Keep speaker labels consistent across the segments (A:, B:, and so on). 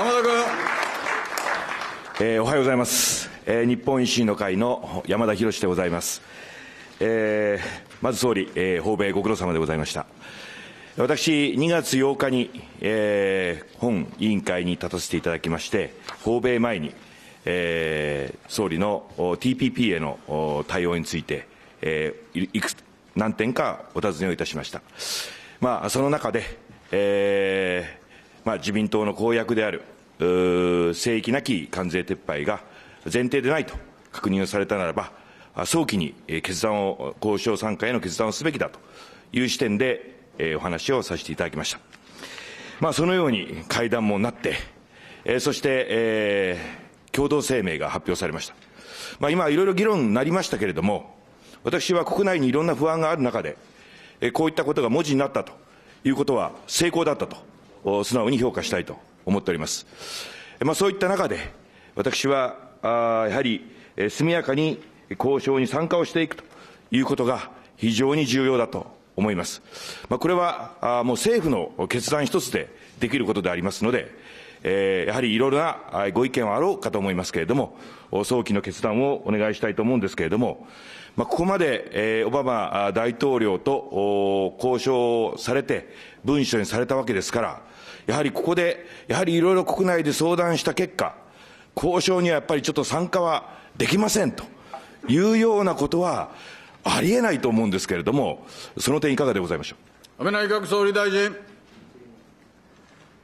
A: 山田君。
B: えー、おはようございます、えー、日本維新の会の山田博でございます、えー、まず総理、えー、訪米ご苦労様でございました。私2月8日に、えー、本委員会に立たせていただきまして訪米前に、えー、総理の TPP への対応について、えー、いく何点かお尋ねをいたしました。まあその中で、えーまあ、自民党の公約である聖域なき関税撤廃が前提でないと確認をされたならば、早期に決断を、交渉参加への決断をすべきだという視点で、えお話をさせていただきました。まあ、そのように会談もなって、えそして、えー、共同声明が発表されました。まあ、今、いろいろ議論になりましたけれども、私は国内にいろんな不安がある中で、えこういったことが文字になったということは成功だったと、素直に評価したいと思っております。まあ、そういった中で、私はあやはり速やかに交渉に参加をしていくということが非常に重要だと思います。まあ、これはあもう政府の決断一つでできることでありますので、えー、やはりいろいろなご意見はあろうかと思いますけれども、早期の決断をお願いしたいと思うんですけれども、まあ、ここまで、えー、オバマ大統領と交渉されて、文書にされたわけですから、やはりここで、やはりいろいろ国内で相談した結果、交渉にはやっぱりちょっと参加はできませんというようなことはありえないと思うんですけれども、その点いかがでございましょ
A: う？安倍内閣総理大臣。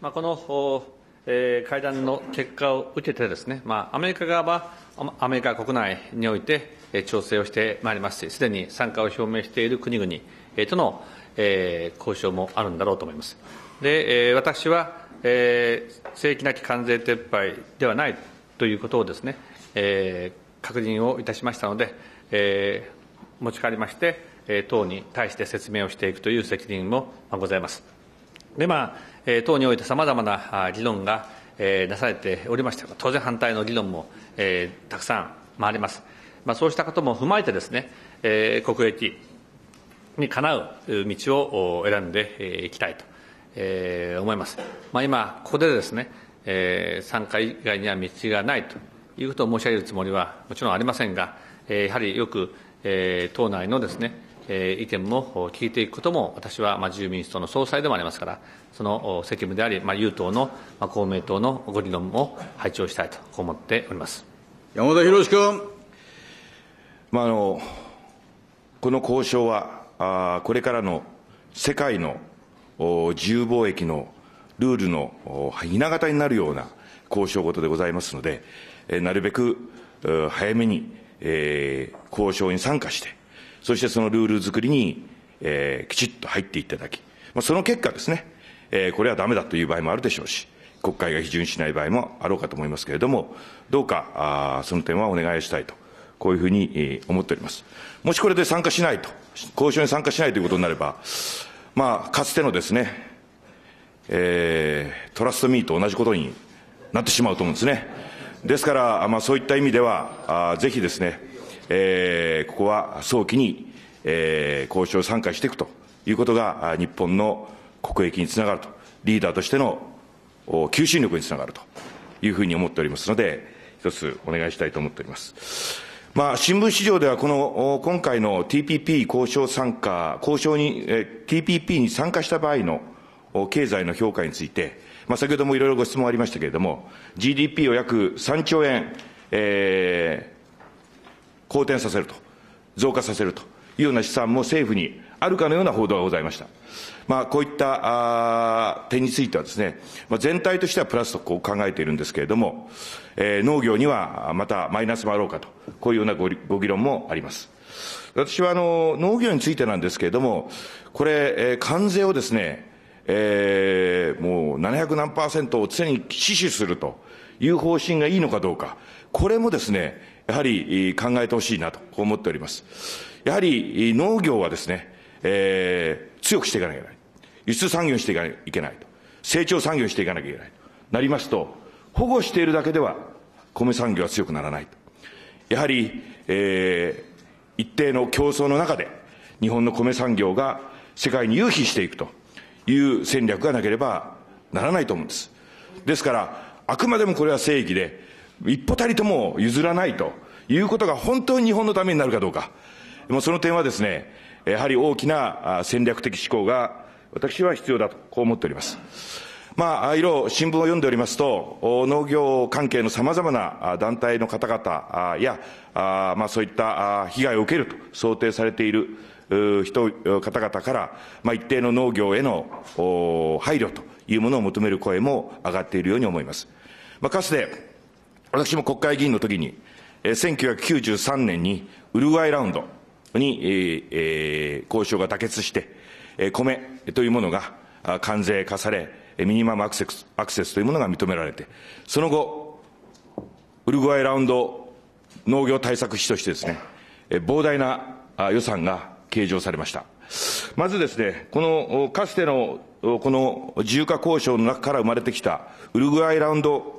C: まあ、この、えー、会談の結果を受けてですね、まあ、アメリカ側はアメリカ国内において、えー、調整をしてまいりますし、すでに参加を表明している国々、えー、との、えー、交渉もあるんだろうと思います。で、えー、私は、えー、正規なき関税撤廃ではないということをですね、えー、確認をいたしましたので、えー、持ち帰りまして、えー、党に対して説明をしていくという責任もございます。で、まあ、党においてさまざまな議論が、なされておりまして、当然反対の議論も、たくさんあります。まあ、そうしたことも踏まえてですね、国益にかなう道を選んでいきたいと、思います。まあ、今、ここでですね、参加以外には道がないということを申し上げるつもりはもちろんありませんが、やはりよく、党内のですね、えー、意見も聞いていくことも、私は、まあ、自由民主党の総裁でもありますから、その責務であり、まあ、与党の、公明党のご議論も拝聴したいと思っております
A: 山田博君。
B: まあ、あのこの交渉はあ、これからの世界の自由貿易のルールのひな形になるような交渉事でございますので、なるべく早めに、えー、交渉に参加して、そしてそのルール作りに、えー、きちっと入っていただき、まあ、その結果ですね、えー、これはダメだという場合もあるでしょうし、国会が批准しない場合もあろうかと思いますけれども、どうかあその点はお願いしたいと、こういうふうに、えー、思っております。もしこれで参加しないと、交渉に参加しないということになれば、まあ、かつてのですね、えー、トラストミーと同じことになってしまうと思うんですね。ですから、まあ、そういった意味では、あぜひですね、えー、ここは早期に、えー、交渉参加していくということが、日本の国益につながると、リーダーとしての求心力につながるというふうに思っておりますので、一つお願いしたいと思っております。まあ、新聞市場ではこの、今回の TPP 交渉参加、交渉に、え TPP に参加した場合の経済の評価について、まあ、先ほどもいろいろご質問ありましたけれども、GDP を約3兆円、えー、好転させると、増加させるというような試算も政府にあるかのような報道がございました。まあ、こういった点についてはですね、まあ、全体としてはプラスとこう考えているんですけれども、えー、農業にはまたマイナスもあろうかと、こういうようなごご議論もあります。私はあの農業についてなんですけれども、これ、えー、関税をですね、えー、もう700何パーセントを常に死守するという方針がいいのかどうか、これもですね、やはり考えてほしいなと思っております。やはり農業はですね、えー、強くしていかなきゃいけない。輸出産業にしていかなきゃいけないと。成長産業にしていかなきゃいけないと。なりますと、保護しているだけでは米産業は強くならないと。やはり、えー、一定の競争の中で日本の米産業が世界に融否していくという戦略がなければならないと思うんです。ですから、あくまでもこれは正義で、一歩たりとも譲らないということが本当に日本のためになるかどうか。もうその点はですね、やはり大きな戦略的思考が私は必要だと、こう思っております。まあ、いろ新聞を読んでおりますと、農業関係のさまざまな団体の方々や、まあ、そういった被害を受けると想定されている人、方々から、まあ、一定の農業への配慮というものを求める声も上がっているように思います。まあ、かつて、私も国会議員の時に、1993年にウルグアイラウンドに、えー、交渉が妥結して、米というものが関税化され、ミニマムアクセスアクセスというものが認められて、その後、ウルグアイラウンド農業対策費としてですね、膨大な予算が計上されました。まずですね、このかつてのこの自由化交渉の中から生まれてきたウルグアイラウンド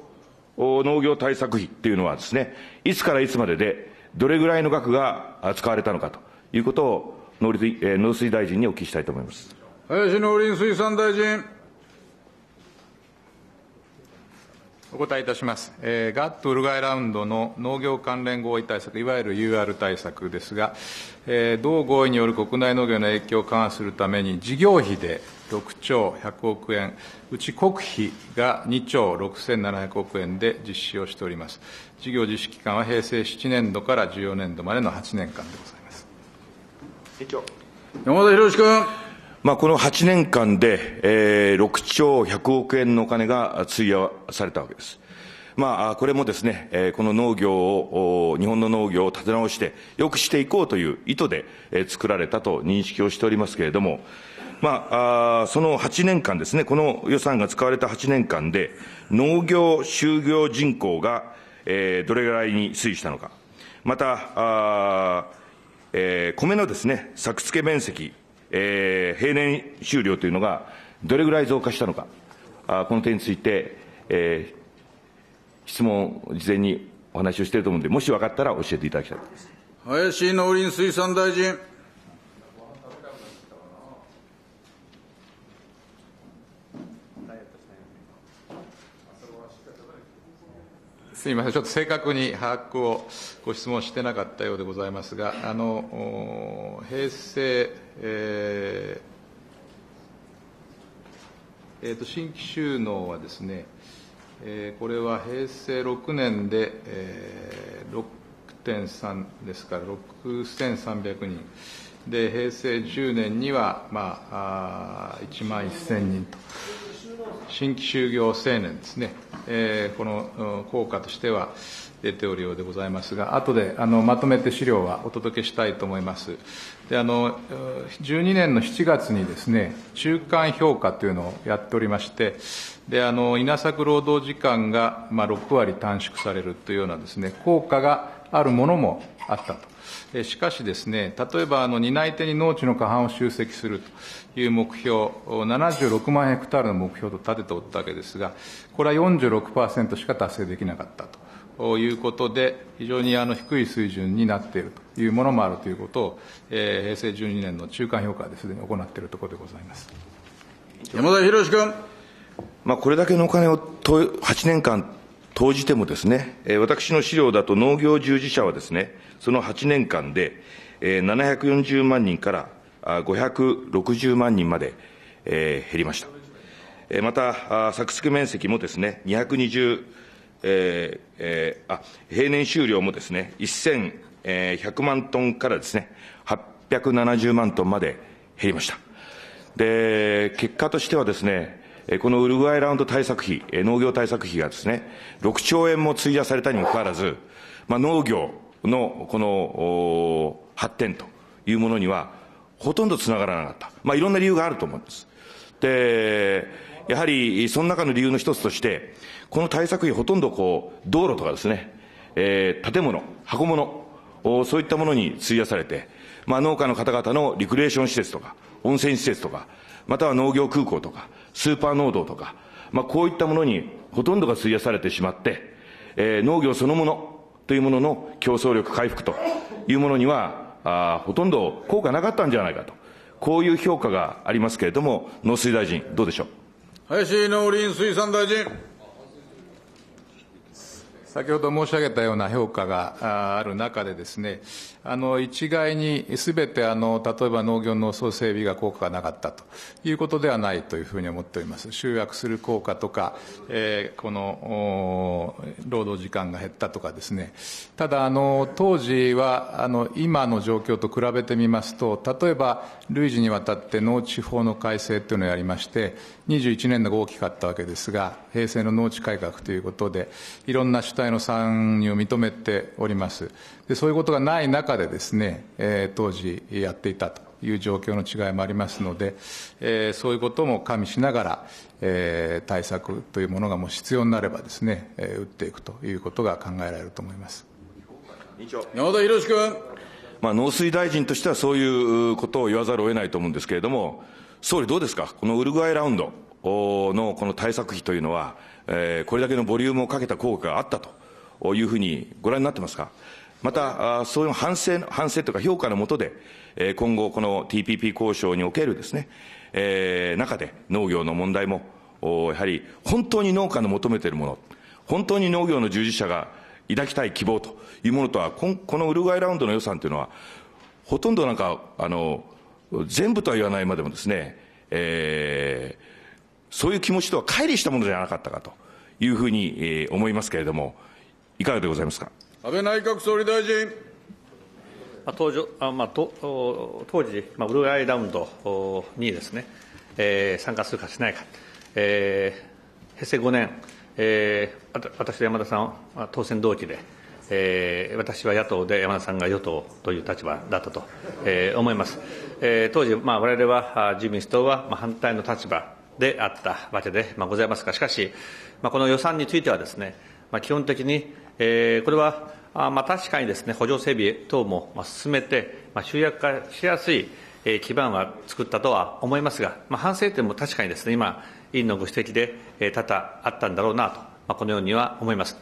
B: 農業対策費っていうのはですね、いつからいつまででどれぐらいの額が使われたのかということを農農水大臣にお聞きしたいと思います。
A: 林農林水産大臣。
D: お答えいたします。えー、ガットウルガイラウンドの農業関連合意対策、いわゆる UR 対策ですが、えー、同合意による国内農業の影響を緩和するために、事業費で6兆100億円、うち国費が2兆6700億円で実施をしております。事業実施期間は平成7年度から14年度までの8年間でございます。
A: 山田博君。
B: まあ、この8年間で、えー、6兆100億円のお金が費やされたわけです。まあ、これもですね、えー、この農業を、日本の農業を立て直して、良くしていこうという意図で、えー、作られたと認識をしておりますけれども、まあ、あその8年間ですね、この予算が使われた8年間で、農業就業人口が、えー、どれぐらいに推移したのか。また、あえー、米のですね、作付け面積、えー、平年収量というのがどれぐらい増加したのか、あこの点について、えー、質問、事前にお話をしていると思うので、もし分かったら教えていただきたいです。
A: 林農林水産大臣。
D: すみません、ちょっと正確に把握をご質問してなかったようでございますが、あの平成、えーえーと、新規収納はですね、えー、これは平成6年で、えー、6.3ですから、6300人。で、平成10年には、まあ、あ1万1000人と。新規就業青年ですね、えー、この効果としては出ておるようでございますが、後であのまとめて資料はお届けしたいと思います。であの12年の7月にですね、中間評価というのをやっておりまして、であの稲作労働時間が、まあ、6割短縮されるというようなですね、効果があるものもあったと。えしかしですね、例えばあの担い手に農地の過半を集積するという目標、76万ヘクタールの目標と立てておったわけですが、これは46%しか達成できなかったということで、非常にあの低い水準になっているというものもあるということを、えー、平成12年の中間評価ですでに行っているところでございます
A: 山田博君。
B: まあ、これだけのお金を8年間投じてもですね、私の資料だと農業従事者はですね、その8年間で、740万人から560万人まで、減りました。また、作付面積もですね、220、えーえー、あ平年収量もですね、1100万トンからですね、870万トンまで減りました。で、結果としてはですね、このウルグアイラウンド対策費、農業対策費がですね、6兆円も費やされたにもかかわらず、まあ、農業のこの発展というものには、ほとんどつながらなかった。まあ、いろんな理由があると思うんです。で、やはり、その中の理由の一つとして、この対策費ほとんどこう、道路とかですね、えー、建物、箱物、そういったものに費やされて、まあ、農家の方々のリクレーション施設とか、温泉施設とか、または農業空港とか、スーパー農道とか、まあ、こういったものにほとんどが費やされてしまって、えー、農業そのものというものの競争力回復というものには、あほとんど効果なかったんじゃないかと、こういう評価がありますけれども、農水大臣、どうでしょう？
A: 林農林水産大臣。
D: 先ほど申し上げたような評価がある中でですね、あの一概にすべてあの例えば農業農村整備が効果がなかったということではないというふうに思っております。集約する効果とか、えー、この労働時間が減ったとかですね。ただあの当時はあの今の状況と比べてみますと、例えば累次にわたって農地法の改正というのをやりまして、21年度が大きかったわけですが、平成の農地改革ということで、いろんな主体の参入を認めております。でそういうことがない中でですね、えー、当時やっていたという状況の違いもありますので、えー、そういうことも加味しながら、えー、対策というものがもし必要になればですね、えー、打っていくということが考えられると思います。
A: 山田博君。
B: まあ、農水大臣としてはそういうことを言わざるを得ないと思うんですけれども、総理どうですか、このウルグアイラウンド。のこの対策費というのは、えー、これだけのボリュームをかけた効果があったと。いうふうにご覧になってますか？また、そういう反省、反省というか評価のもとで、えー、今後この TPP 交渉におけるですね、えー、中で農業の問題も、やはり本当に農家の求めているもの、本当に農業の従事者が抱きたい希望というものとは、このウルグアイラウンドの予算というのは、ほとんどなんか、あの、全部とは言わないまでもですね、えー、そういう気持ちとは乖離したものじゃなかったかというふうに、えー、思いますけれども、いかがでございますか？
A: 安倍内閣総理大臣。
C: 当時あ、まあ、当時、まあ、ウルグアイラウンドにですね、えー、参加するかしないか、えー、平成5年、えー、私と山田さんは当選同期で、えー、私は野党で山田さんが与党という立場だったと、えー、思います。えー、当時、まあ、我々は自民党は、まあ、反対の立場であったわけで、まあ、ございますが、しかし、まあ、この予算についてはですね、まあ、基本的に、えー、これは、あまあ、確かにですね、補助整備等も進めて、まあ、集約化しやすい基盤は作ったとは思いますが、まあ、反省点も確かにですね、今、委員のご指摘で多々あったんだろうなと、まあ、このようには思います。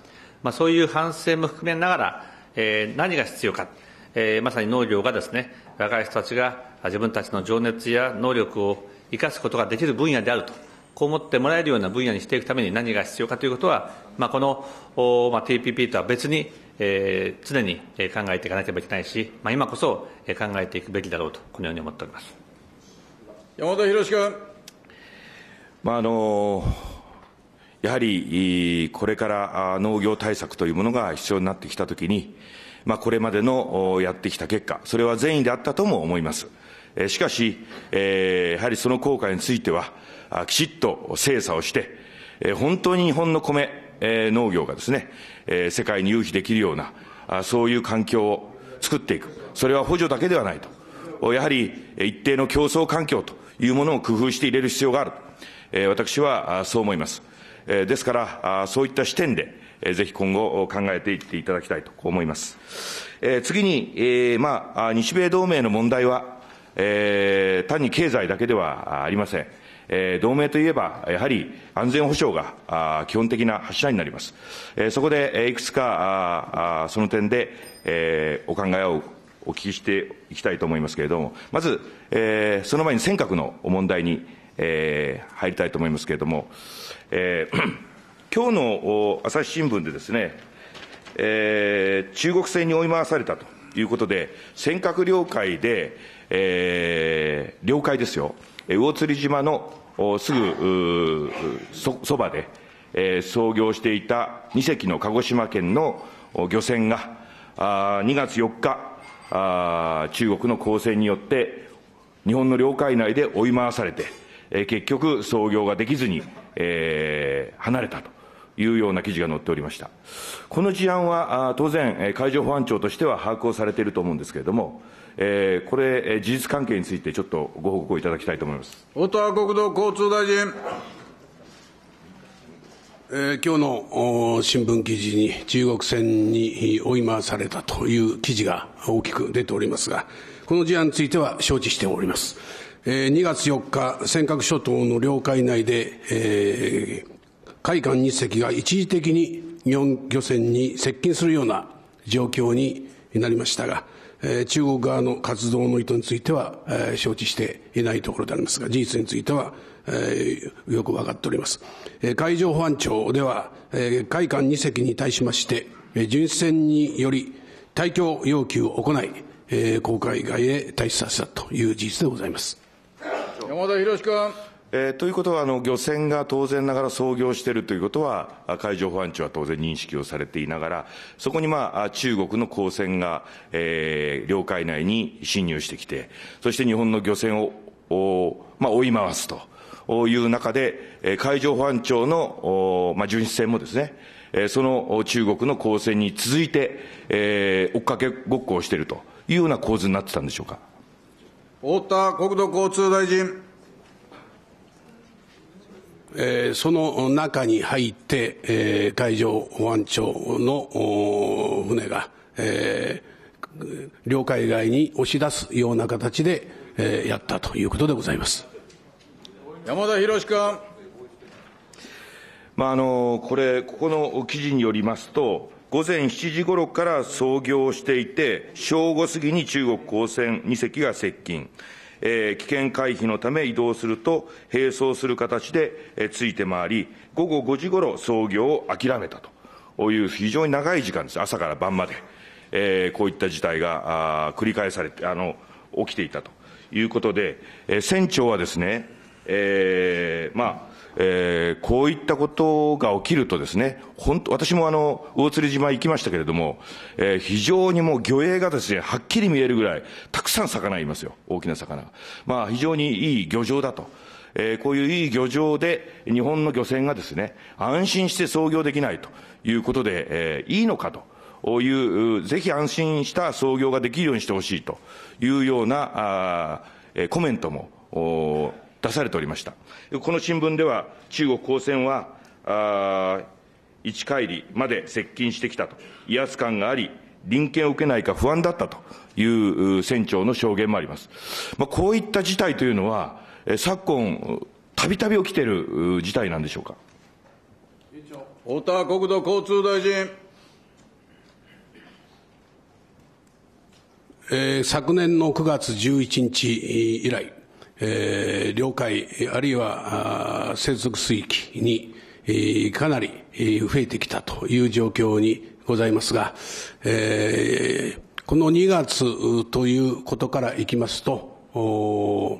C: まあ、そういう反省も含めながら、えー、何が必要か、えー、まさに農業がですね、若い人たちが自分たちの情熱や能力を生かすことができる分野であると、こう思ってもらえるような分野にしていくために何が必要かということは、まあ、この、まあ、TPP とは別に、えー、常に考えていかなければいけないし、まあ、今こそ考えていくべきだろうと、このように思っております。
A: 山田博君。
B: まああのやはりこれから農業対策というものが必要になってきたときに、まあ、これまでのやってきた結果、それは善意であったとも思います。しかし、やはりその効果については、きちっと精査をして、本当に日本の米、農業がですね、世界に誘致できるような、そういう環境を作っていく。それは補助だけではないと。やはり一定の競争環境というものを工夫して入れる必要がある。私はそう思います。ですから、そういった視点で、ぜひ今後考えていっていただきたいと思います。次に、まあ、日米同盟の問題は、単に経済だけではありません。同盟といえば、やはり安全保障が基本的な柱になります。そこで、いくつかその点で、お考えをお聞きしていきたいと思いますけれども、まず、その前に尖閣の問題に、入りたいと思いますけれども、えー、今日の朝日新聞でですね、えー、中国船に追い回されたということで、尖閣領海で、えー、領海ですよ、魚釣島のすぐそそばで、えー、操業していた2隻の鹿児島県の漁船が、あ2月4日あ、中国の公船によって日本の領海内で追い回されて、えー、結局操業ができずに、えー、離れたと。いうような記事が載っておりました。この事案は、当然、海上保安庁としては把握をされていると思うんですけれども、えー、これ、事実関係についてちょっとご報告をいただきたいと思います
A: 太田国土交通大臣。
E: えー、今日の新聞記事に中国船に追い回されたという記事が大きく出ておりますが、この事案については承知しております。えー、2月4日、尖閣諸島の領海内で、えー、海艦2隻が一時的に日本漁船に接近するような状況になりましたが、え中国側の活動の意図については、え承知していないところでありますが、事実については、えーよく分かっております。えー海上保安庁では、えー海艦2隻に対しまして、えー巡視船により退去要求を行い、えー公海外へ退避させたという事実でございます。
A: 山田博君。
B: えーということはあの、漁船が当然ながら操業しているということは、あ海上保安庁は当然認識をされていながら、そこに、まあ、あ中国の公船が、えー領海内に侵入してきて、そして日本の漁船を、おまあ、追い回すという中で、えー海上保安庁の、おまあ、巡視船もですね、えーそのお中国の公船に続いて、えー追っかけごっこをしているというような構図になってたんでしょうか。
A: 太田国土交通大臣。
E: えーその中に入って、えー海上保安庁のお船が、えー領海外に押し出すような形で、えーやったということでございます。
A: 山田博君。
B: まあ、あのこれ、ここの記事によりますと、午前7時ごろから操業していて、正午過ぎに中国公船2隻が接近、えー危険回避のため移動すると、並走する形で、えーついて回り、午後5時ごろ操業を諦めたと。いう非常に長い時間です、朝から晩まで、えーこういった事態が繰り返されてあの、起きていたということで、えー船長はですね、えーまあ、えーこういったことが起きるとですね、本当、私もあの、魚釣島行きましたけれども、えー非常にもう魚影がですね、はっきり見えるぐらい、たくさん魚いますよ、大きな魚が。まあ、非常にいい漁場だと。えーこういういい漁場で、日本の漁船がですね、安心して操業できないということで、えーいいのかと。いう、ぜひ安心した操業ができるようにしてほしいというようなあ、えーコメントも出されておりました。この新聞では、中国公船は、あー市海里まで接近してきたと、威圧感があり、臨検を受けないか不安だったという船長の証言もあります。まあ、こういった事態というのは、昨今、たびたび起きている事態なんでしょうか？
A: 太田国土交通大臣。
E: えー昨年の9月11日以来、えー領海、あるいはあー接続水域に、えーかなりえー増えてきたという状況にございますが、えーこの2月ということからいきますと、お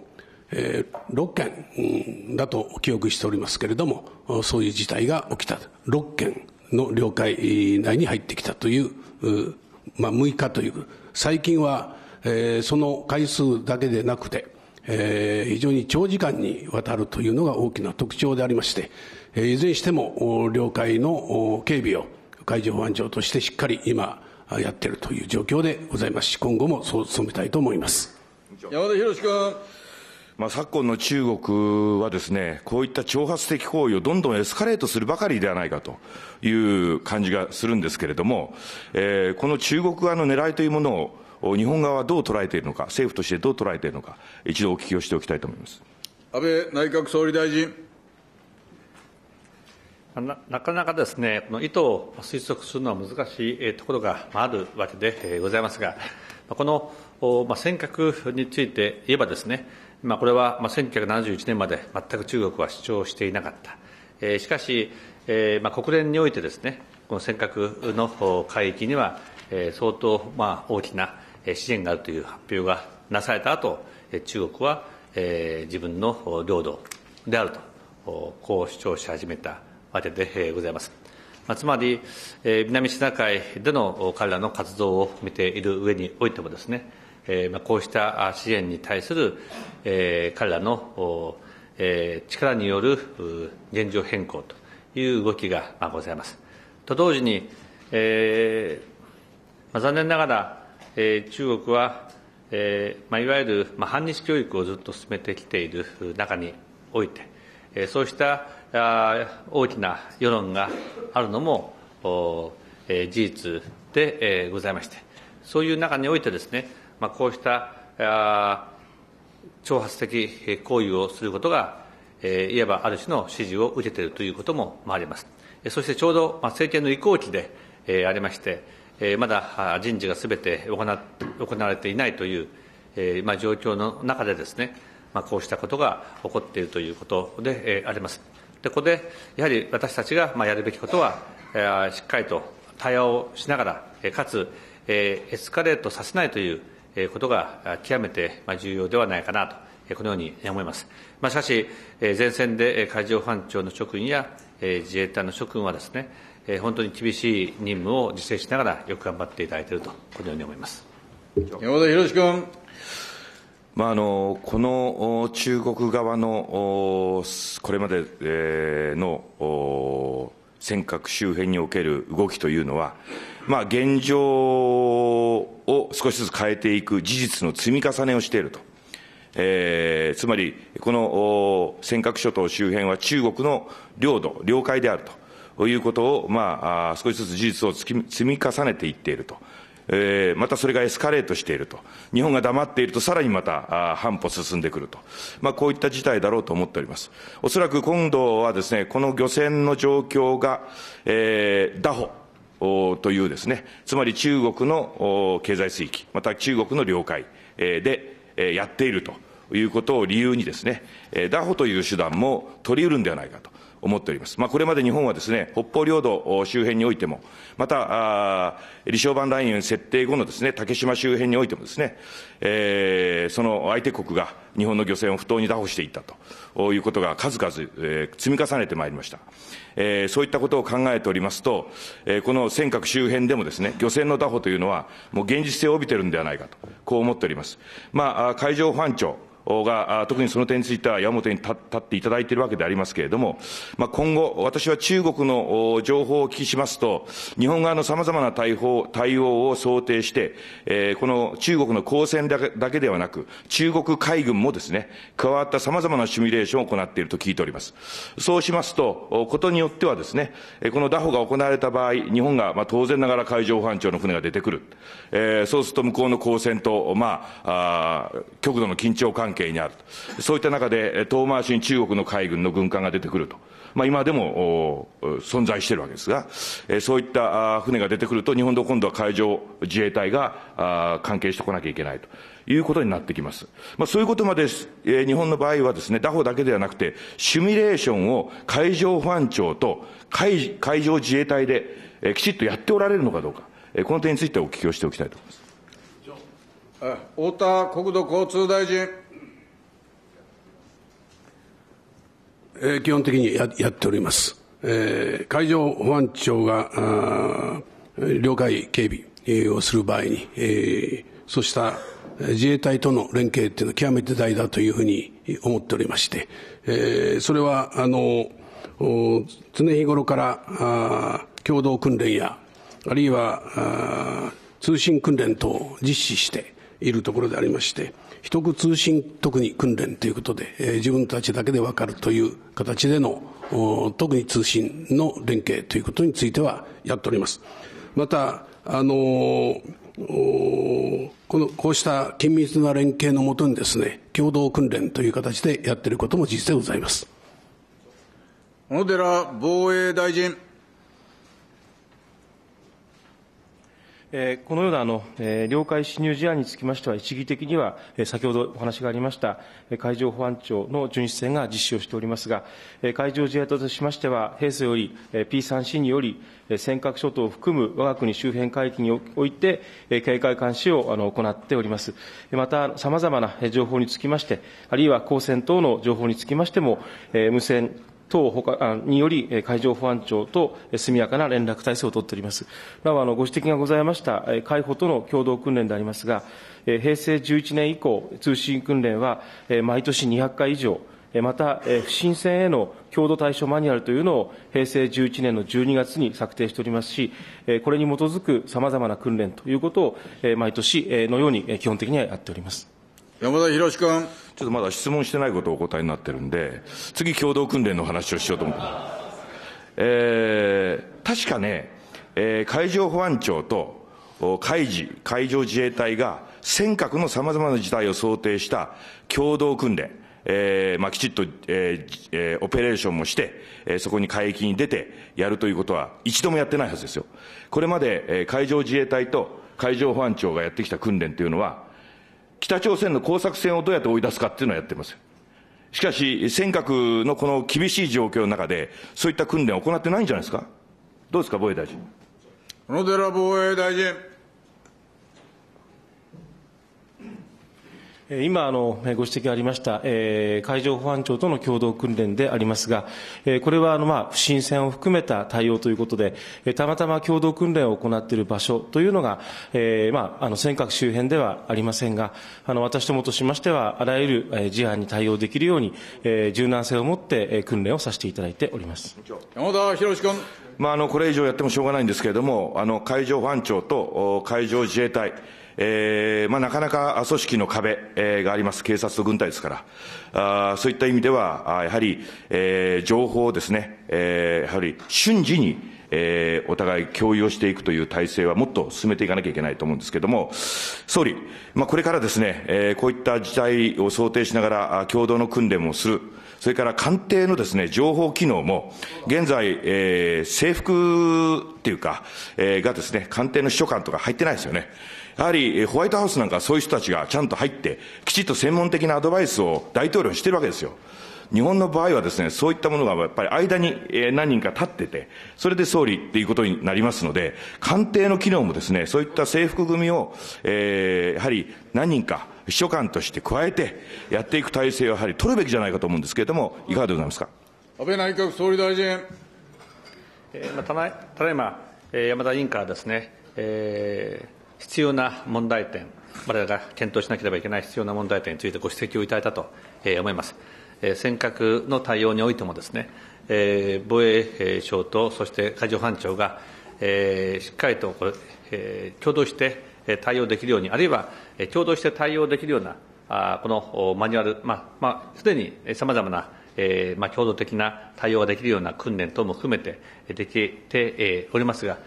E: えー6件だと記憶しておりますけれども、そういう事態が起きた。6件の領海内に入ってきたという、うまあ、6日という、最近は、えーその回数だけでなくて、えー非常に長時間にわたるというのが大きな特徴でありまして、えーいずれにしてもお領海のお警備を海上保安庁としてしっかり今あやっているという状況でございますし、今後もそう努めたいと思います。
A: 山田博君。
B: まあ、昨今の中国はですね、こういった挑発的行為をどんどんエスカレートするばかりではないかという感じがするんですけれども、えーこの中国側の狙いというものを日本側はどう捉えているのか、政府としてどう捉えているのか、一度お聞きをしておきたいと思います。
A: 安倍内閣総理大臣。
C: ななかなかですね、この意図を推測するのは難しいえーところがまああるわけでえーございますが、このおまあ尖閣について言えばですね、まあ、これはまあ1971年まで全く中国は主張していなかった。えーしかし、えーまあ、国連においてですね、この尖閣のお海域には、えー相当まあ大きなえー支援があるという発表がなされた後、中国は、え自分の領土であると、こう主張し始めたわけでございます。つまり、え南シナ海での彼らの活動を見ている上においてもですね、こうした支援に対する、え彼らのえ力による現状変更という動きがございます。と同時に、え、残念ながら、中国は、いわゆる、反日教育をずっと進めてきている中において、そうした大きな世論があるのも、事実で、ございまして、そういう中においてですね、まあ、こうした挑発的行為をすることが、いわばある種の支持を受けているということもあります。そしてちょうど、政権の移行期で、ありまして、えーまだ人事がすべて行行われていないという、えーまあ、状況の中でですね、まあ、こうしたことが起こっているということで、えー、あります。で、ここで、やはり私たちが、まあ、やるべきことは、えー、しっかりと対話をしながら、えー、かつ、えー、エスカレートさせないという、えー、ことが極めて、まあ、重要ではないかなと、このように思います。まあ、しかし、前線で海上保安庁の職員や自衛隊の諸君はですね、本当に厳しい任務を実践しながらよく頑張っていただいていると、このように思います。
A: 山田博君。
B: まあ、あのこの中国側のこれまでの尖閣周辺における動きというのは、まあ、現状を少しずつ変えていく事実の積み重ねをしていると。えー、つまり、この尖閣諸島周辺は中国の領土、領海であるとということを、まあ、少しずつ事実を積み重ねていっていると。えー、またそれがエスカレートしていると。日本が黙っているとさらにまたあ半歩進んでくると。まあこういった事態だろうと思っております。おそらく今度はですね、この漁船の状況が、えー、拿捕というですね、つまり中国の経済水域、また中国の領海でやっているということを理由にですね、拿捕という手段も取り得るんではないかと。思っております。まあ、これまで日本はですね、北方領土周辺においても、また、あ離礁板ライン設定後のですね、竹島周辺においてもですね、えー、その相手国が日本の漁船を不当に拿捕していったということが数々、えー、積み重ねてまいりました。えー、そういったことを考えておりますと、えー、この尖閣周辺でもですね、漁船の拿捕というのは、もう現実性を帯びてるんではないかと、こう思っております。まあ、海上保安庁、が、特にその点については山本に立っていただいているわけでありますけれども、まあ、今後、私は中国の情報をお聞きしますと、日本側のさまざまな対応対応を想定して、えー、この中国の公船だけだけではなく、中国海軍もですね、加わったさまざまなシミュレーションを行っていると聞いております。そうしますと、ことによってはですね、この拿捕が行われた場合、日本が、まあ、当然ながら海上保安庁の船が出てくる。えー、そうすると向こうの公船と、まあ、あ極度の緊張関係係にあると。そういった中で、遠回しに中国の海軍の軍艦が出てくると。まあ、今でも存在しているわけですが、そういった船が出てくると、日本の今度は海上自衛隊が関係してこなきゃいけないと。いうことになってきます。まあ、そういうことまで、えー、日本の場合はですね、拿捕だけではなくて、シミュレーションを海上保安庁と海海上自衛隊で、えー、きちっとやっておられるのかどうか、えー、この点についてお聞きをしておきたいと思います。
A: 太田国土交通大臣。
E: えー、基本的にややっております。えー、海上保安庁が領海警備をする場合に、えー、そうした自衛隊との連携っていうのは極めて大事だというふうに思っておりまして、えー、それは、あの、常日頃からあ共同訓練や、あるいはあ通信訓練等を実施しているところでありまして、秘匿通信特に訓練ということで、えー、自分たちだけで分かるという形での特に通信の連携ということについてはやっております。また、あのー、このこうした緊密な連携のもとにですね、共同訓練という形でやっていることも事実でございます。
A: 小野寺防衛大臣。
F: このようなあの、領海侵入事案につきましては、一義的には、先ほどお話がありました、海上保安庁の巡視船が実施をしておりますが、海上自衛隊としましては、平成より P3C により、尖閣諸島を含む我が国周辺海域において、警戒監視を行っております。また、さまざまな情報につきまして、あるいは公船等の情報につきましても、無線等により、海上保安庁と速やかな連絡体制を取っております。なお、あのご指摘がございました海保との共同訓練でありますが、平成11年以降、通信訓練は毎年200回以上、また、不審船への共同対処マニュアルというのを平成11年の12月に策定しておりますし、これに基づくさまざまな訓練ということを、毎年のように基本的にはやっております。
A: 山田博君。
B: ちょっとまだ質問してないことをお答えになってるんで、次、共同訓練の話をしようと思ってえー、確かね、えー、海上保安庁と海事、海上自衛隊が尖閣のさまざまな事態を想定した共同訓練、えーまあ、きちっと、えーえー、オペレーションもして、えー、そこに海域に出てやるということは一度もやってないはずですよ。これまで、えー、海上自衛隊と海上保安庁がやってきた訓練というのは、北朝鮮の工作船をどうやって追い出すかっていうのをやってます。しかし、尖閣のこの厳しい状況の中で、そういった訓練を行ってないんじゃないですか？どうですか、防衛大臣。
A: 小野寺防衛大臣。
F: 今あの、ご指摘ありました、えー、海上保安庁との共同訓練でありますが、えー、これはあの、まあ、不審船を含めた対応ということで、えー、たまたま共同訓練を行っている場所というのが、えーまあ、あの尖閣周辺ではありませんが、あの私どもとしましては、あらゆる、えー、事案に対応できるように、えー、柔軟性を持って、えー、訓練をさせていただいております
A: 山田博君。
B: まあ、あのこれ以上やってもしょうがないんですけれども、あの海上保安庁と海上自衛隊、えーまあ、なかなか組織の壁、えー、があります、警察と軍隊ですから、あそういった意味では、やはり、えー、情報をですね、えー、やはり瞬時に、えー、お互い共有をしていくという体制はもっと進めていかなきゃいけないと思うんですけれども、総理、まあ、これからですね、えー、こういった事態を想定しながら、共同の訓練もする。それから官邸のですね、情報機能も、現在、えー、制服っていうか、えー、がですね、官邸の秘書官とか入ってないですよね。やはりホワイトハウスなんかそういう人たちがちゃんと入って、きちっと専門的なアドバイスを大統領にしてるわけですよ。日本の場合はですね、そういったものがやっぱり間に何人か立ってて、それで総理っていうことになりますので、官邸の機能もですね、そういった制服組を、えー、やはり何人か秘書官として加えてやっていく体制をやはり取るべきじゃないかと思うんですけれども、いかがでございますか？
A: 安倍内閣総理大臣。
C: えー、ただただいま、えー、山田委員からですね、えー必要な問題点、我々が検討しなければいけない必要な問題点についてご指摘をいただいたと思います。尖閣の対応においてもですね、防衛省とそして海上保安庁がしっかりとこれ共同して対応できるように、あるいは共同して対応できるようなこのマニュアル、まあ、まあ、すでにさまざまなえーまあ、共同的な対応ができるような訓練等も含めてできておりますが、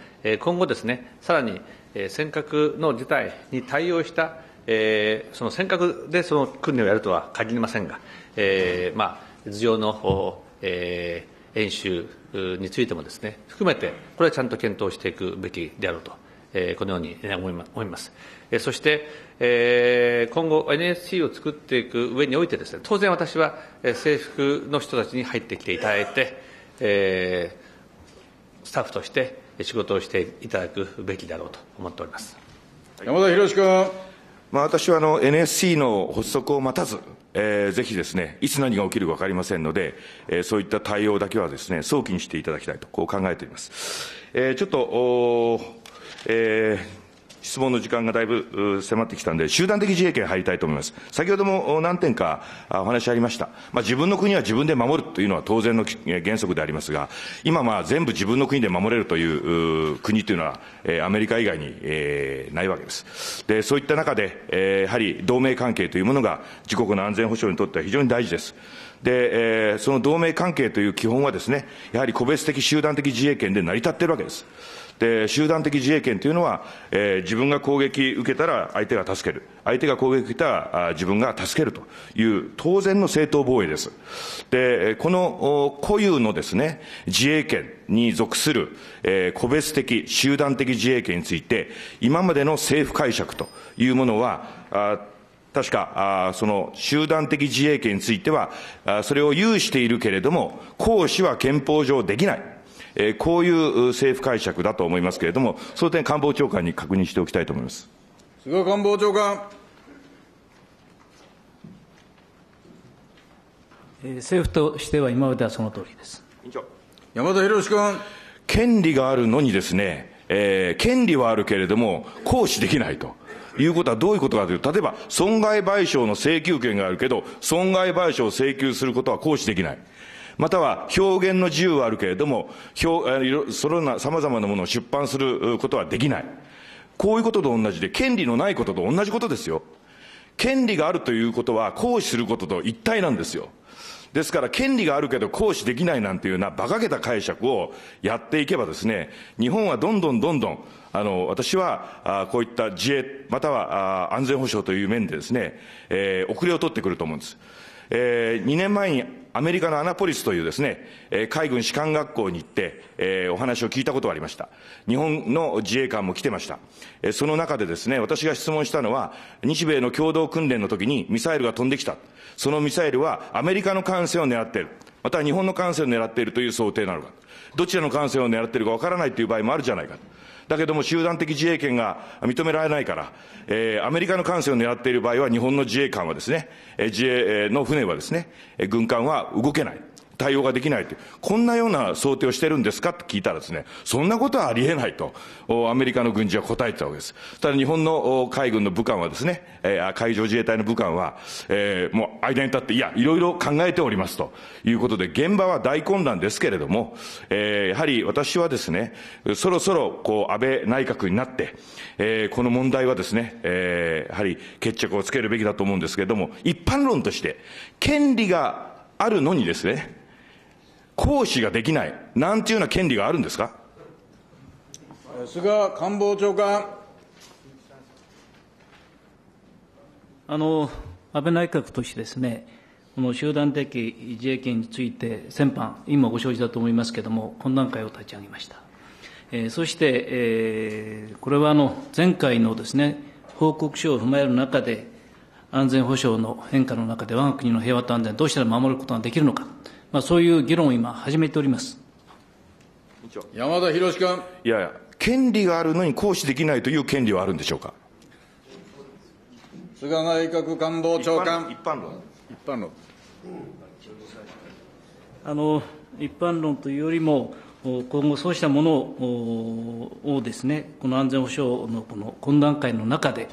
C: 今後ですね、さらに尖閣の事態に対応した、えー、その尖閣でその訓練をやるとは限りませんが、えーまあ、頭上の、えー、演習についてもですね、含めて、これはちゃんと検討していくべきであろうと、えー、このように思います。えそして、えー、今後 NSC を作っていく上においてですね、当然私は制服の人たちに入ってきていただいて、えー、スタッフとして仕事をしていただくべきだろうと思っております
A: 山田博君。
B: まあ、私はあの NSC の発足を待たず、えー、ぜひですね、いつ何が起きるか分かりませんので、えー、そういった対応だけはですね、早期にしていただきたいと、こう考えております。えー、ちょっと、おえー、質問の時間がだいぶ迫ってきたんで、集団的自衛権入りたいと思います。先ほども何点かお話ありました。まあ、自分の国は自分で守るというのは当然の原則でありますが、今まあ全部自分の国で守れるという国というのは、えー、アメリカ以外に、ないわけです。で、そういった中で、えー、やはり同盟関係というものが自国の安全保障にとっては非常に大事です。で、えー、その同盟関係という基本はですね、やはり個別的集団的自衛権で成り立っているわけです。で、集団的自衛権というのは、えー、自分が攻撃受けたら相手が助ける。相手が攻撃受けたら自分が助けるという当然の正当防衛です。で、この固有のですね、自衛権に属する、えー、個別的、集団的自衛権について、今までの政府解釈というものは、あ確か、あその集団的自衛権については、あそれを有しているけれども、行使は憲法上できない。えー、こういう政府解釈だと思いますけれども、その点、官房長官に確認しておきたいと思います。
A: 菅官房長官。
G: えー、政府としては今まではその通りです。
A: 山田博君。
B: 権利があるのにですね、えー、権利はあるけれども、行使できないと。いうことはどういうことかというと、例えば、損害賠償の請求権があるけど、損害賠償を請求することは行使できない。または表現の自由はあるけれども、表そのような様々なものを出版することはできない。こういうことと同じで、権利のないことと同じことですよ。権利があるということは行使することと一体なんですよ。ですから、権利があるけど行使できないなんていうような馬鹿げた解釈をやっていけばですね、日本はどんどんどんどん、あの、私は、あこういった自衛、またはあ安全保障という面でですね、えー、遅れを取ってくると思うんです。えー、2年前にアメリカのアナポリスというですね、海軍士官学校に行って、え、お話を聞いたことがありました。日本の自衛官も来てました。え、その中でですね、私が質問したのは、日米の共同訓練の時にミサイルが飛んできた。そのミサイルはアメリカの艦船を狙っている。または日本の艦船を狙っているという想定なのか。どちらの艦船を狙っているかわからないという場合もあるじゃないか。だけども集団的自衛権が認められないから、えー、アメリカの艦船を狙っている場合は日本の自衛艦はですね、自衛の船はですね、軍艦は動けない。対応ができないという、こんなような想定をしてるんですかと聞いたらですね、そんなことはありえないと、アメリカの軍事は答えてたわけです。ただ日本の海軍の武官はですね、海上自衛隊の武官は、えー、もう間に立って、いや、いろいろ考えておりますということで、現場は大混乱ですけれども、えー、やはり私はですね、そろそろ、こう、安倍内閣になって、えー、この問題はですね、えー、やはり決着をつけるべきだと思うんですけれども、一般論として、権利があるのにですね、行使ができない、なんていうような権利があるんですか？
A: 菅官房長官。
G: あの、安倍内閣としてですね、この集団的自衛権について、先般、今ご承知だと思いますけれども、懇談会を立ち上げました。えー、そして、えー、これはあの前回のですね、報告書を踏まえる中で、安全保障の変化の中で、我が国の平和と安全、どうしたら守ることができるのか。まあ、そういう議論を今、始めております
A: 山田博君。
B: いやいや、権利があるのに行使できないという権利はあるんでしょうか？
A: 菅内閣官房長官。
B: 一般論。
A: 一般論。
G: あの一般論というよりも、今後そうしたものをですね、この安全保障のこの懇談会の中で、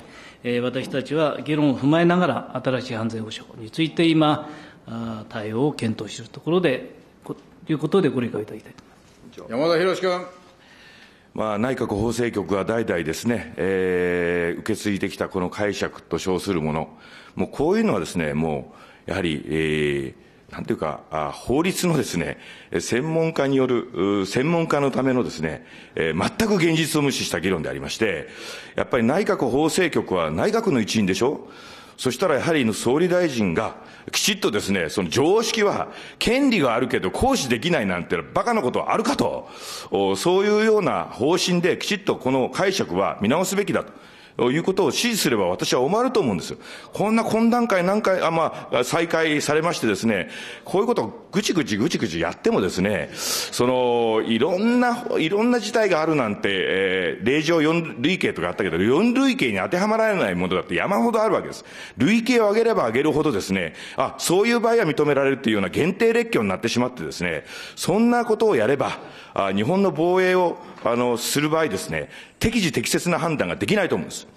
G: 私たちは議論を踏まえながら、新しい安全保障について今、対応を検討しているところで、ということでご理解いただきたいと
A: 思います。山田博君。
B: まあ、内閣法制局は代々ですね、えー、受け継いできたこの解釈と称するもの、もうこういうのはですね、もう、やはり、えー、なんていうか、あ法律のですね、専門家による、専門家のためのですね、えー、全く現実を無視した議論でありまして、やっぱり内閣法制局は内閣の一員でしょそしたらやはり総理大臣がきちっとですね、その常識は権利があるけど行使できないなんてバカなことはあるかと、そういうような方針できちっとこの解釈は見直すべきだと。いうことを指示すれば私は思われると思うんですよ。こんな懇談会何回、あ、まあ、再開されましてですね、こういうことをぐちぐちぐちぐちやってもですね、その、いろんな、いろんな事態があるなんて、えー、令状4類型とかあったけど、4類型に当てはまられないものだって山ほどあるわけです。類型を上げれば上げるほどですね、あ、そういう場合は認められるっていうような限定列挙になってしまってですね、そんなことをやれば、あ日本の防衛を、あの、する場合ですね、適時適切な判断ができないと思うんです。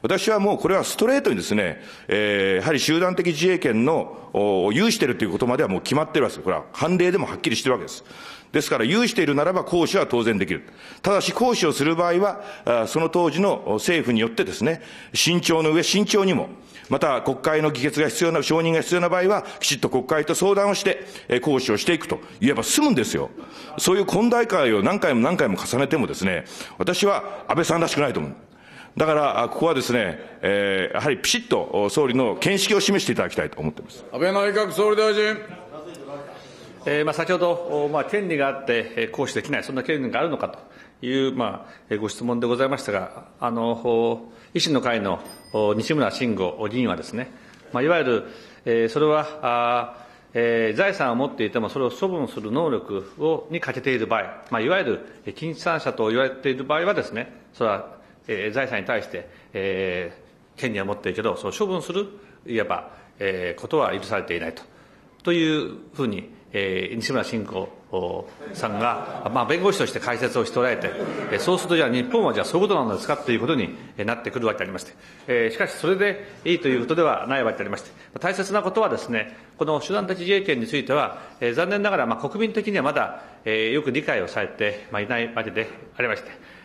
B: 私はもうこれはストレートにですね、えー、やはり集団的自衛権の有しているということまではもう決まっているわけです。これは判例でもはっきりしているわけです。ですから、有しているならば行使は当然できる。ただし、行使をする場合は、その当時の政府によってですね、慎重の上、慎重にも、また国会の議決が必要な、承認が必要な場合は、きちっと国会と相談をして、え行使をしていくと言えば済むんですよ。そういう懇談会を何回も何回も重ねてもですね、私は安倍さんらしくないと思う。だから、ここはですね、えー、やはりピシッと総理の見識を示していただきたいと思っています。
A: 安倍内閣総理大臣。
C: えーまあ、先ほど、まあ、権利があって、行使できない、そんな権利があるのかという、まあ、ご質問でございましたが、あの維新の会の西村慎吾議員はですね、まあ、いわゆる、えー、それはあ、えー、財産を持っていてもそれを処分する能力をに欠けている場合、まあ、いわゆる金資産者と言われている場合はですね、それは、えー、財産に対して、えー、権利は持っているけど、その処分する、いわば、えー、ことは許されていないと。というふうに、えー、西村慎吾さんが、まあ、弁護士として解説をしておられて、そうすると、じゃあ日本はじゃあそういうことなんですかということになってくるわけでありまして、しかしそれでいいということではないわけでありまして、大切なことはですね、この手段的自衛権については、残念ながら、まあ、国民的にはまだ、よく理解をされて、いないわけでありまし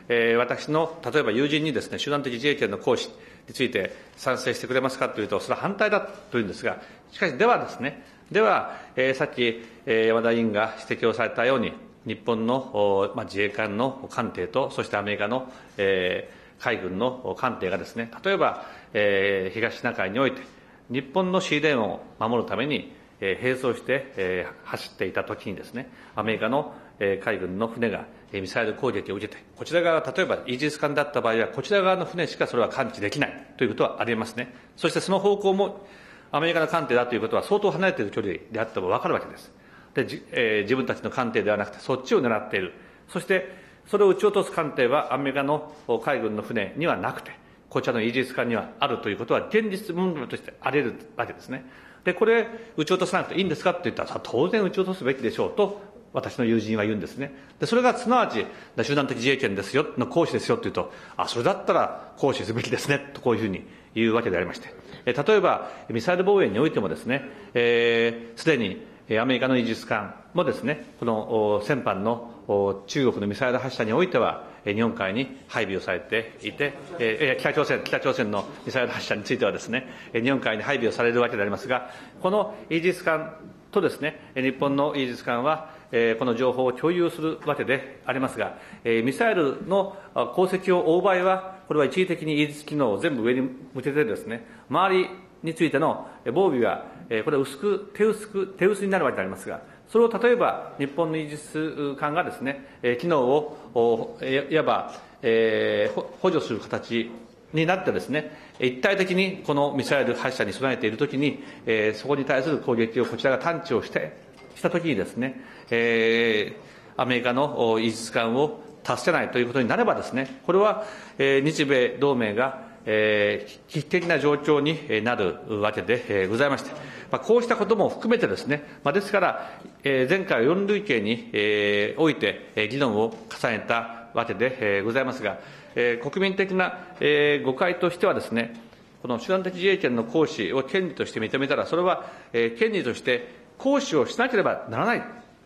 C: て、私の例えば友人にですね、手段的自衛権の行使について賛成してくれますかというと、それは反対だというんですが、しかしではですね、では、えー、さっき、えー、山田委員が指摘をされたように、日本の、まあ、自衛官の艦艇と、そしてアメリカの、えー、海軍の艦艇がですね、例えば、えー、東シナ海において、日本のシーレーンを守るために、え並走して、え走っていた時にですね、アメリカの、え海軍の船が、えミサイル攻撃を受けて、こちら側例えばイージス艦だった場合は、こちら側の船しかそれは感知できないということはありえますね。そしてその方向もアメリカの艦艇だということは相当離れている距離であっても分かるわけです。で、えー、自分たちの艦艇ではなくて、そっちを狙っている。そして、それを撃ち落とす艦艇はアメリカの海軍の船にはなくて、こちらのイージス艦にはあるということは、現実問題としてあり得るわけですね。で、これ、撃ち落とさなくていいんですかって言ったら、当然撃ち落とすべきでしょうと、私の友人は言うんですね。で、それがすなわち、集団的自衛権ですよ、の行使ですよって言うと、あ、それだったら行使すべきですね、とこういうふうに言うわけでありまして。例えば、ミサイル防衛においてもですね、す、えー、で、にアメリカのイージス艦もですね、この先般の中国のミサイル発射においては、日本海に配備をされていて、え北朝鮮、北朝鮮のミサイル発射についてはですね、日本海に配備をされるわけでありますが、このイージス艦とですね、日本のイージス艦は、この情報を共有するわけでありますが、ミサイルの功績を追う場合は、これは一時的にイージス機能を全部上に向けてですね、周りについての防備はこれは薄く、手薄く、手薄になるわけでありますが、それを例えば日本のイージス艦がですね、機能をいわば、え、補助する形になってですね、一体的にこのミサイル発射に備えているときに、え、そこに対する攻撃をこちらが探知をして、したときにですね、えー、アメリカのイージス艦を助けないということになればですね、これは、えー、日米同盟がえー、危機的な状況になるわけでございまして、まあ、こうしたことも含めてですね、まあ、ですから、えー、前回は4類型に、えー、おいて議論を重ねたわけでございますが、えー、国民的な、えー、誤解としてはですね、この集団的自衛権の行使を権利として認めたら、それは、えー、権利として行使をしなければならない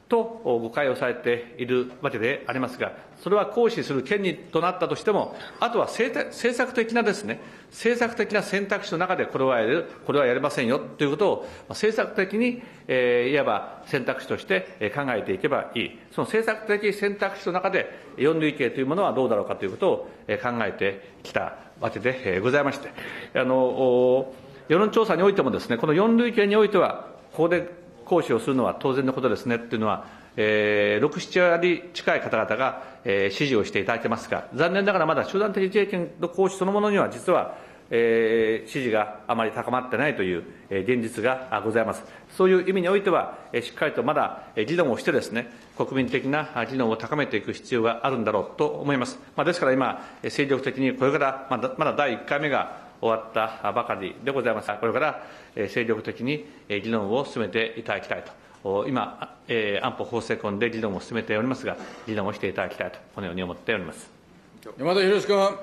C: と誤解をされているわけでありますが、それは行使する権利となったとしても、あとは政策的なですね、政策的な選択肢の中でこれはやる、これはやれませんよということを、政策的に、えー、いわば選択肢として考えていけばいい。その政策的選択肢の中で、四類型というものはどうだろうかということを考えてきたわけでございまして、あの、世論調査においてもですね、この四類型においては、ここで行使をするのは当然のことですねっていうのは、えー、6、7割近い方々が、えー、支持をしていただいてますが、残念ながらまだ集団的自衛権の行使そのものには、実は、えー、支持があまり高まってないという、えー、現実がございます。そういう意味においては、えー、しっかりとまだ、えー、議論をしてですね、国民的な議論を高めていく必要があるんだろうと思います。まあ、ですから今、精力的にこれからまだまだ第1回目が終わったばかりでございますが、これから精力的に議論を進めていただきたいと、今、安保法制婚で議論を進めておりますが、議論をしていただきたいと、このように思っております
A: 山田博君。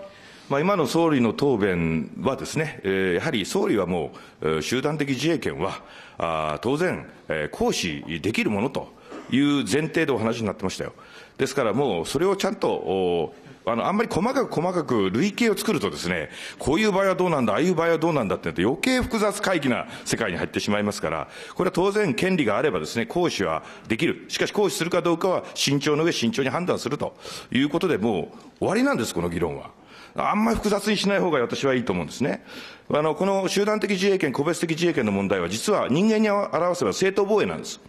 B: まあ、今の総理の答弁はですね、やはり総理はもう、集団的自衛権は、あ当然、行使できるものという前提でお話になってましたよ。ですからもう、それをちゃんとあの、あんまり細かく細かく類型を作るとですね、こういう場合はどうなんだ、ああいう場合はどうなんだって余計複雑回帰な世界に入ってしまいますから、これは当然権利があればですね、行使はできる。しかし行使するかどうかは慎重の上慎重に判断するということでもう終わりなんです、この議論は。あんまり複雑にしない方が私はいいと思うんですね。あの、この集団的自衛権、個別的自衛権の問題は実は人間に表せば正当防衛なんです。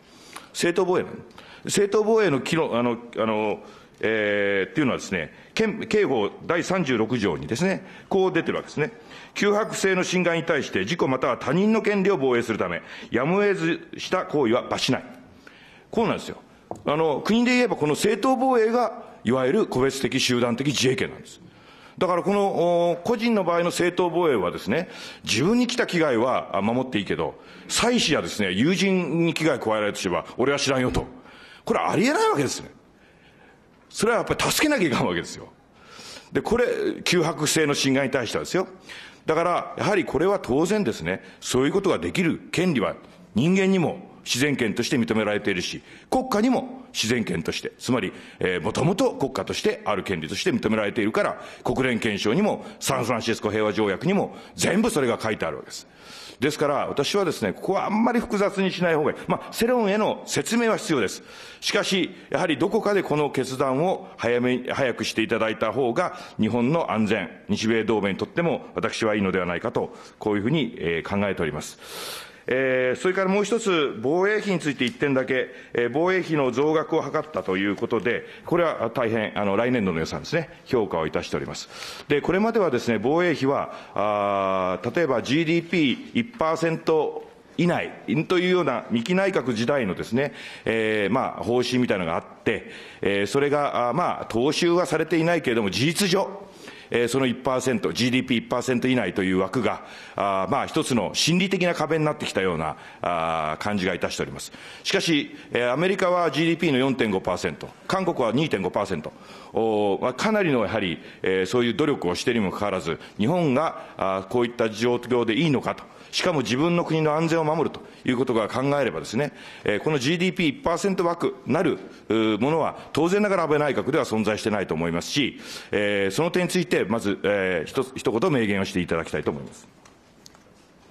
B: 正当防衛。正当防衛の機能、あの、あの、えー、っていうのはですね、刑法第36条にですね、こう出てるわけですね。脅迫性の侵害に対して自己または他人の権利を防衛するため、やむを得ずした行為は罰しない。こうなんですよ。あの、国で言えばこの正当防衛が、いわゆる個別的集団的自衛権なんです。だからこの個人の場合の正当防衛はですね、自分に来た危害は守っていいけど、妻子やですね、友人に危害加えられてしまう、俺は知らんよと。これありえないわけですね。それはやっぱり助けなきゃいかんわけですよ。で、これ、脅迫性の侵害に対してはですよ。だから、やはりこれは当然ですね、そういうことができる権利は人間にも自然権として認められているし、国家にも自然権として、つまり、えー、もともと国家としてある権利として認められているから、国連憲章にもサンフランシスコ平和条約にも全部それが書いてあるわけです。ですから、私はですね、ここはあんまり複雑にしない方がいい。まあ、世論への説明は必要です。しかし、やはりどこかでこの決断を早め、早くしていただいた方が、日本の安全、日米同盟にとっても私はいいのではないかと、こういうふうに、えー、考えております。えー、それからもう一つ、防衛費について1点だけ、えー、防衛費の増額を図ったということで、これは大変、あの、来年度の予算ですね、評価をいたしております。で、これまではですね、防衛費は、あ例えば GDP1% 以内というような三木内閣時代のですね、えー、まあ、方針みたいなのがあって、えー、それが、あまあ、踏襲はされていないけれども、事実上、えー、その1%、GDP1% 以内という枠が、あまあ一つの心理的な壁になってきたようなあ感じがいたしております。しかし、えー、アメリカは GDP の4.5%、韓国は2.5%、おまあ、かなりのやはり、えー、そういう努力をしているにもかかわらず、日本があこういった状況でいいのかと。しかも自分の国の安全を守るということが考えればですね、えー、この GDP1% 枠なるものは当然ながら安倍内閣では存在してないと思いますし、えー、その点についてまず、えー、一言明言をしていただきたいと思います。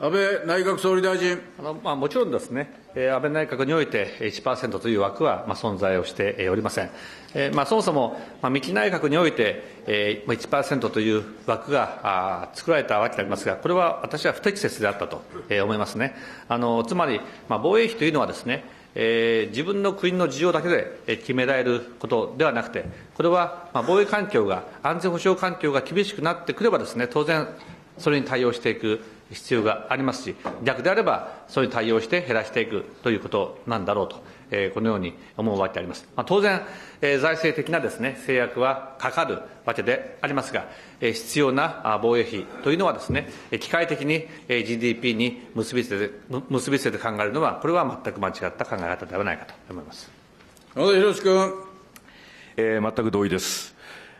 A: 安倍内閣総理大臣。
C: あのまあ、もちろんですね、安倍内閣において1%という枠は、まあ、存在をしておりません。えまあ、そもそも、まあ、三木内閣において、えー、1%という枠があ作られたわけでありますが、これは私は不適切であったと、え、思いますね。あのつまり、まあ、防衛費というのはですね、え、自分の国の事情だけで決められることではなくて、これは、まあ、防衛環境が、安全保障環境が厳しくなってくればですね、当然、それに対応していく必要がありますし、逆であれば、それに対応して減らしていくということなんだろうと。えこのように思うわけであります。まあ、当然、え財政的なですね、制約はかかるわけでありますが、え必要な防衛費というのはですね、機械的に GDP に結びつけて、結びつけて考えるのは、これは全く間違った考え方ではないかと思います。
A: 野田博君。
B: えー、全く同意です。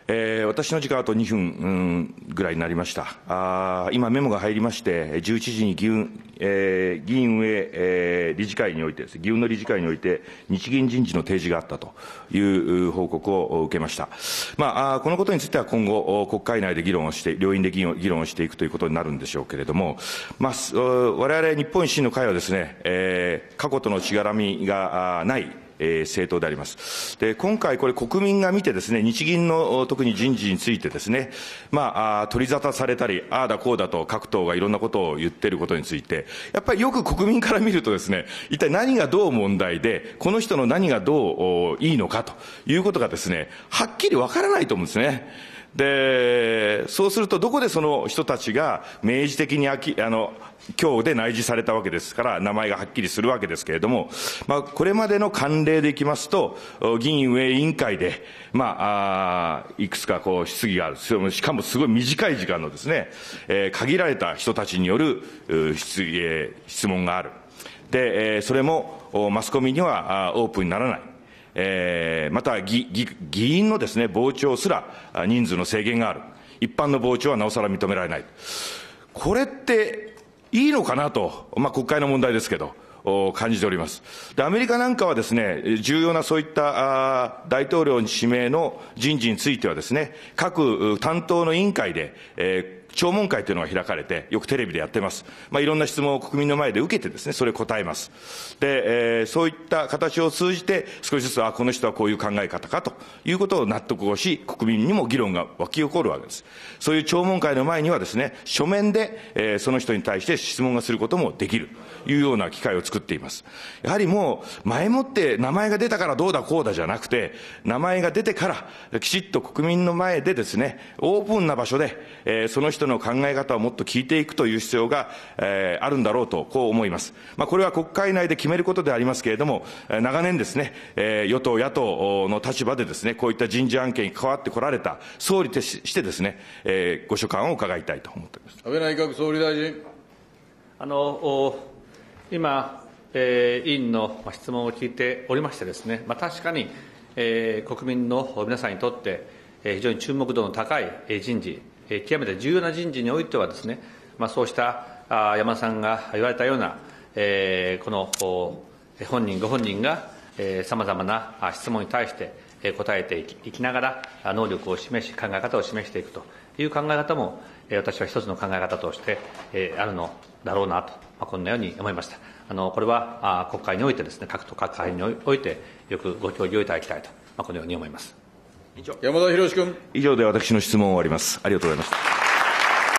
B: えー、私の時間あと2分、うん、ぐらいになりました。あ今メモが入りまして、11時に議運、えー、議員運営、えー、理事会においてです、議運の理事会において、日銀人事の提示があったという報告を受けました。まあ、このことについては今後、国会内で議論をして、両院で議論をしていくということになるんでしょうけれども、まあ、我々日本維新の会はですね、えー、過去とのしがらみがない、えー、政党であります。で、今回これ国民が見てですね、日銀の特に人事についてですね、まあ、取り沙汰されたり、ああだこうだと各党がいろんなことを言ってることについて、やっぱりよく国民から見るとですね、一体何がどう問題で、この人の何がどういいのかということがですね、はっきりわからないと思うんですね。で、そうするとどこでその人たちが明示的にあき、あの、今日で内示されたわけですから、名前がはっきりするわけですけれども、まあ、これまでの慣例でいきますと、議員運営委員会で、まあ、あいくつかこう質疑がある。しかもすごい短い時間のですね、えー、限られた人たちによる質疑、質問がある。で、えー、それもマスコミにはオープンにならない。えー、また議議員のですね、傍聴すら人数の制限がある。一般の傍聴はなおさら認められない。これっていいのかなと、まあ国会の問題ですけど、感じております。で、アメリカなんかはですね、重要なそういった大統領指名の人事についてはですね、各担当の委員会で、えー聴聞会というのが開かれて、よくテレビでやってます。まあ、いろんな質問を国民の前で受けてですね、それ答えます。で、えー、そういった形を通じて、少しずつ、あ、この人はこういう考え方かということを納得をし、国民にも議論が湧き起こるわけです。そういう聴聞会の前にはですね、書面で、えー、その人に対して質問がすることもできる。いうような機会を作っています。やはりもう、前もって名前が出たからどうだこうだじゃなくて、名前が出てから、きちっと国民の前でですね、オープンな場所で、えー、その人人の考え方をもっと聞いていくという必要が、えー、あるんだろうと、こう思います。まあ、これは国会内で決めることでありますけれども、長年ですね、えー、与党、野党の立場でですね、こういった人事案件に関わってこられた総理としてですね、えー、ご所感を伺いたいと思っております。
A: 安倍内閣総理大臣。
C: あの、今、えー、委員の質問を聞いておりましてですね、まあ、確かに、えー、国民の皆さんにとって、えー、非常に注目度の高い人事極めて重要な人事においてはですね、まあ、そうした山田さんが言われたような、え、この本人ご本人がさまざまな質問に対して答えていきながら能力を示し考え方を示していくという考え方も私は一つの考え方としてあるのだろうなと、まあ、こんなように思いました。あのこれは国会においてですね、各党各会においてよくご協議をいただきたいと、まあ、このように思います。
A: 山田博君。
B: 以上で私の質問を終わります。ありがとうございました。